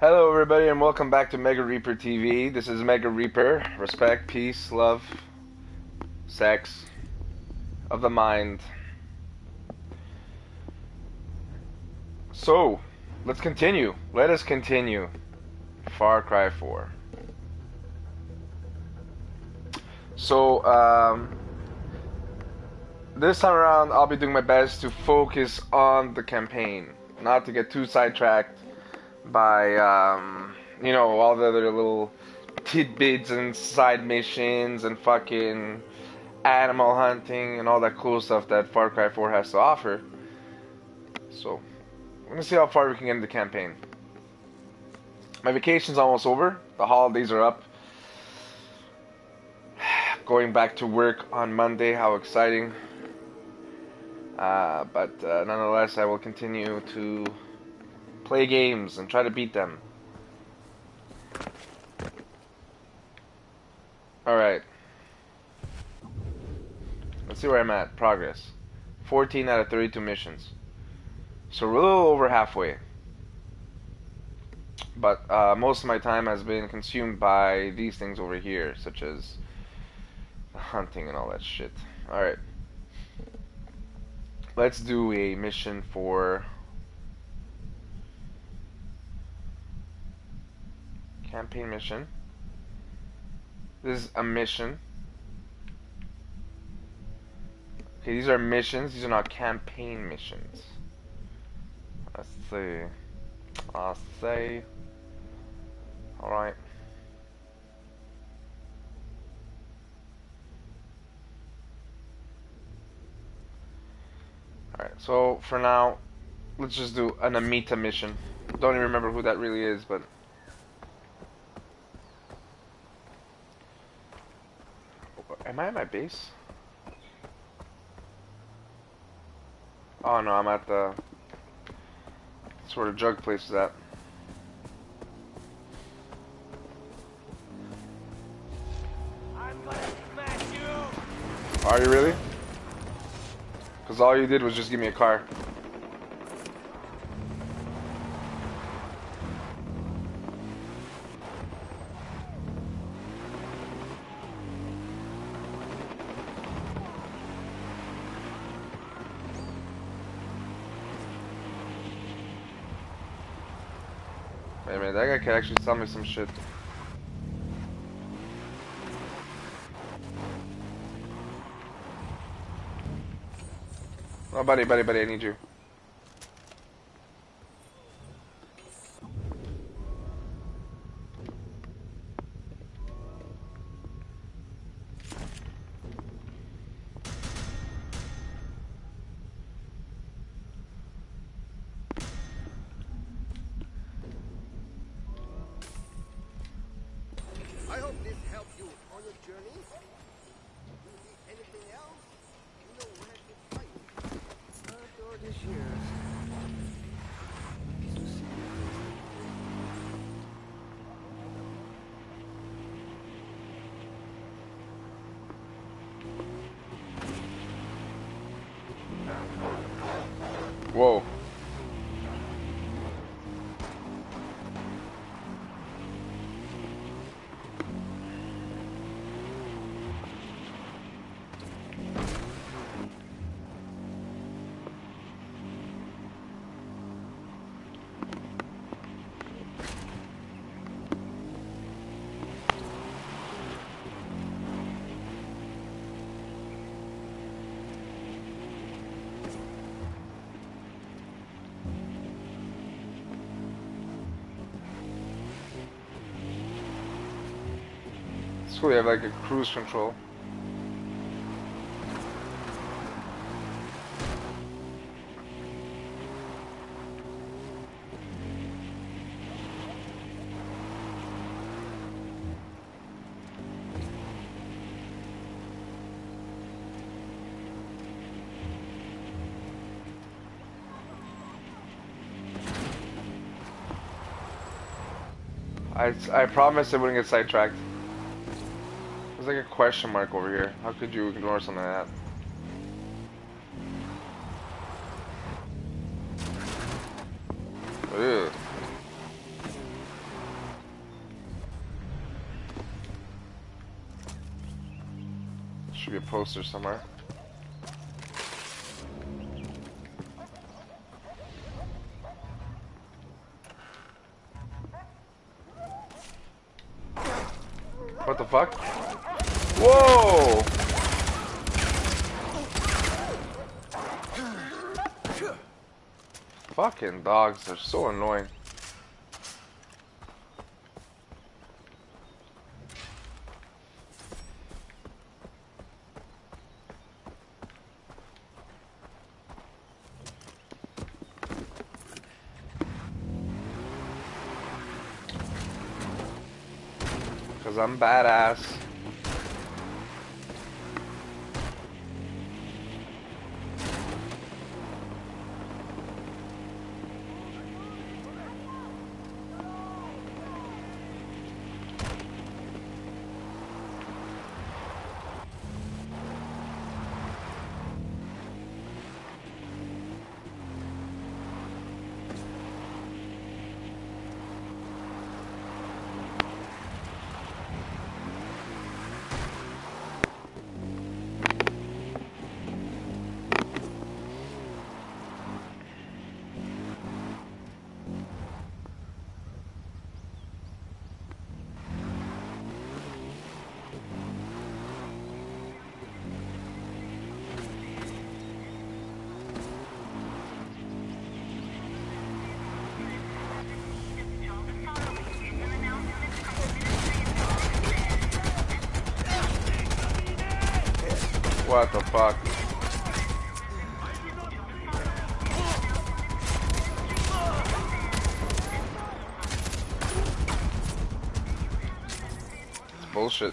Hello, everybody, and welcome back to Mega Reaper TV. This is Mega Reaper. Respect, peace, love, sex of the mind. So, let's continue. Let us continue. Far Cry 4. So, um, this time around, I'll be doing my best to focus on the campaign, not to get too sidetracked by um, you know all the other little tidbits and side missions and fucking animal hunting and all that cool stuff that Far Cry 4 has to offer. So, we're gonna see how far we can get in the campaign. My vacation's almost over. The holidays are up. Going back to work on Monday. How exciting! Uh, but uh, nonetheless, I will continue to play games and try to beat them. Alright. Let's see where I'm at. Progress. 14 out of 32 missions. So we're a little over halfway. But uh, most of my time has been consumed by these things over here, such as hunting and all that shit. Alright. Let's do a mission for campaign mission. This is a mission. Okay, these are missions. These are not campaign missions. Let's see. I'll say. Alright. Alright, so for now, let's just do an Amita mission. Don't even remember who that really is, but Am I at my base? Oh no, I'm at the sort of jug place is at. Are you really? Because all you did was just give me a car. A minute, that guy could actually sell me some shit. Oh, buddy, buddy, buddy, I need you. I hope this helps you on your journey. Do you need anything else? You know where to find me. All these It's cool, have like a cruise control. I, I promise I wouldn't get sidetracked like a question mark over here. How could you ignore something like that? Should be a poster somewhere. What the fuck? Whoa! Fucking dogs are so annoying. Cause I'm badass. What the fuck? It's bullshit.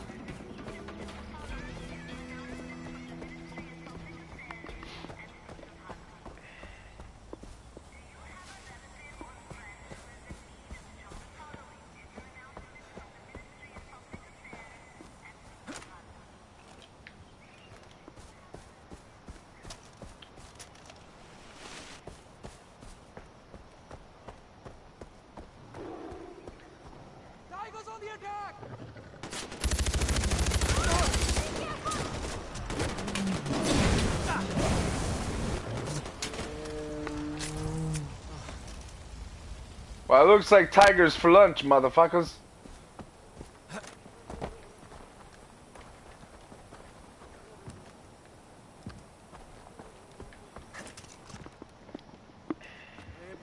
Well, it looks like tigers for lunch, motherfuckers.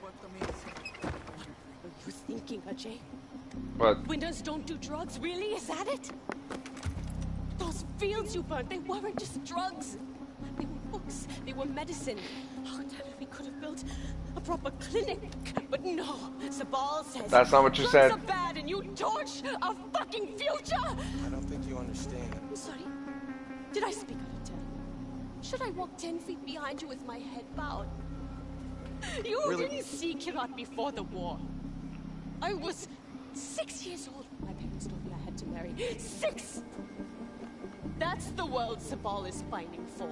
What are thinking, Ajay? But Winners don't do drugs, really? Is that it? Those fields you burned, they weren't just drugs. They were books, they were medicine. Oh, damn it, we could have built a proper clinic. But no, Sabal says... That's not what you drugs said. are bad and you torch our fucking future! I don't think you understand. I'm sorry. Did I speak out of turn? Should I walk ten feet behind you with my head bowed? You Really? didn't see Kyrat before the war. I was six years old when my parents told me I had to marry. Six! That's the world Sabal is fighting for.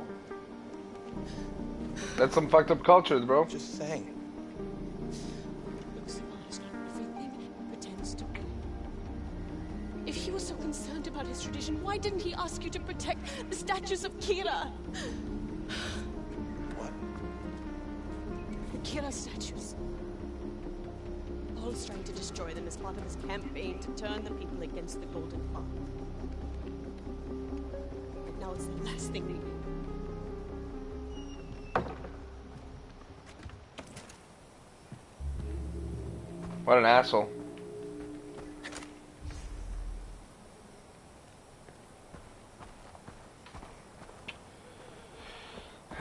that's some fucked up culture, bro. Just saying. Why didn't he ask you to protect the statues of Kira? What? The Kira statues. Paul's trying to destroy them as part of his campaign to turn the people against the Golden Path. And now it's the last thing they need. What an asshole.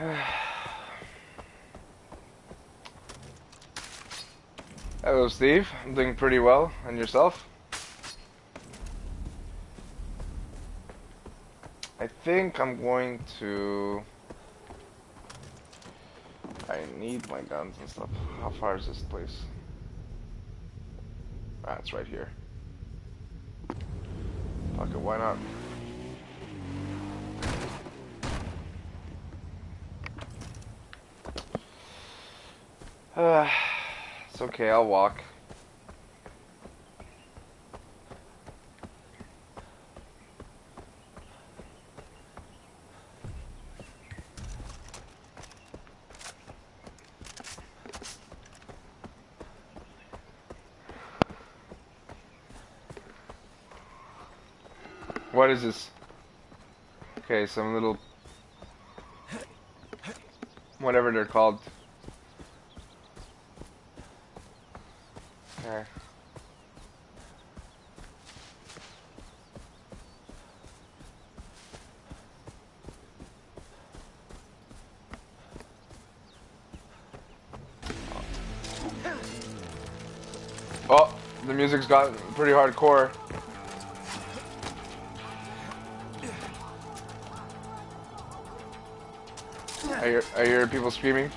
Hello, Steve. I'm doing pretty well. And yourself? I think I'm going to. I need my guns and stuff. How far is this place? Ah, it's right here. Fuck it, why not? Uh, it's okay, I'll walk. What is this? Okay, some little... Whatever they're called. Oh, the music's got pretty hardcore. I hear, I hear people screaming.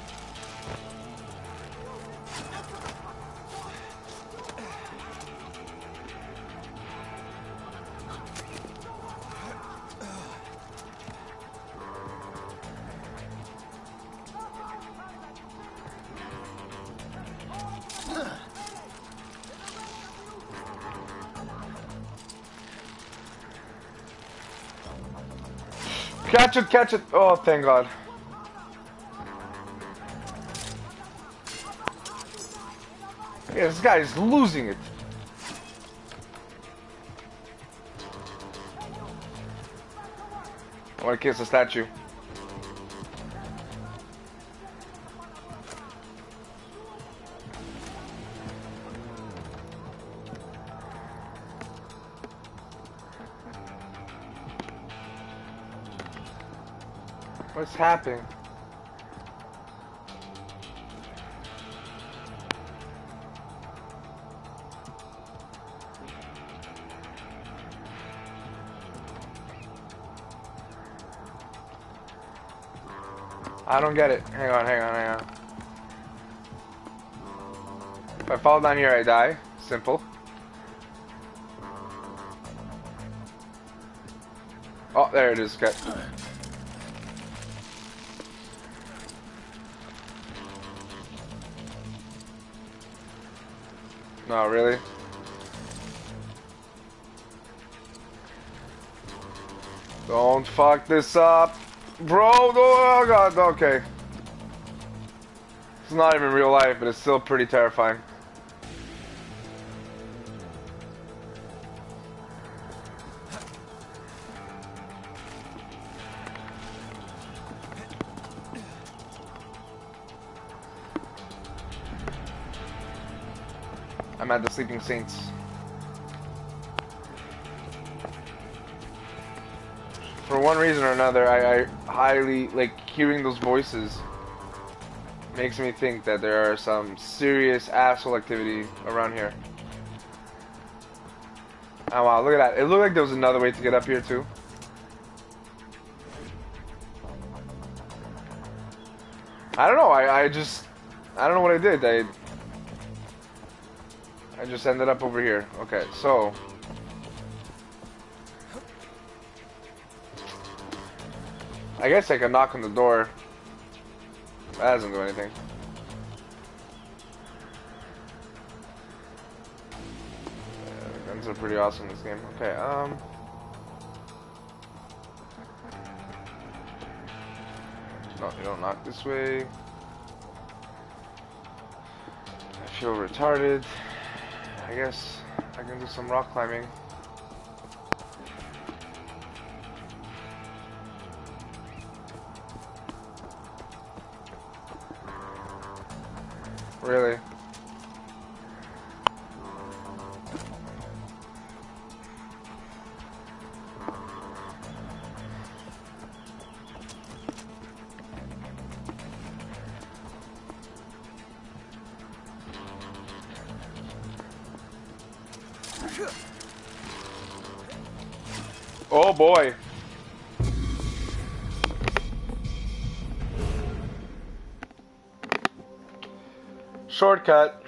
Catch it, catch it! Oh, thank God. Yeah, this guy is losing it. Oh, I want to kiss the statue. What's happening? I don't get it. Hang on, hang on, hang on. If I fall down here, I die. Simple. Oh, there it is. No, really? Don't fuck this up. Bro, oh god, okay. It's not even real life, but it's still pretty terrifying. I'm at the Sleeping Saints. For one reason or another, I, I highly like hearing those voices. Makes me think that there are some serious asshole activity around here. Oh wow, look at that. It looked like there was another way to get up here too. I don't know, I, I just... I don't know what I did. I... I just ended up over here. Okay, so... I guess I could knock on the door. That doesn't do anything. Yeah, guns are pretty awesome in this game. Okay, um... No, you don't knock this way. I feel retarded. I guess I can do some rock climbing. Really? Oh boy. Shortcut.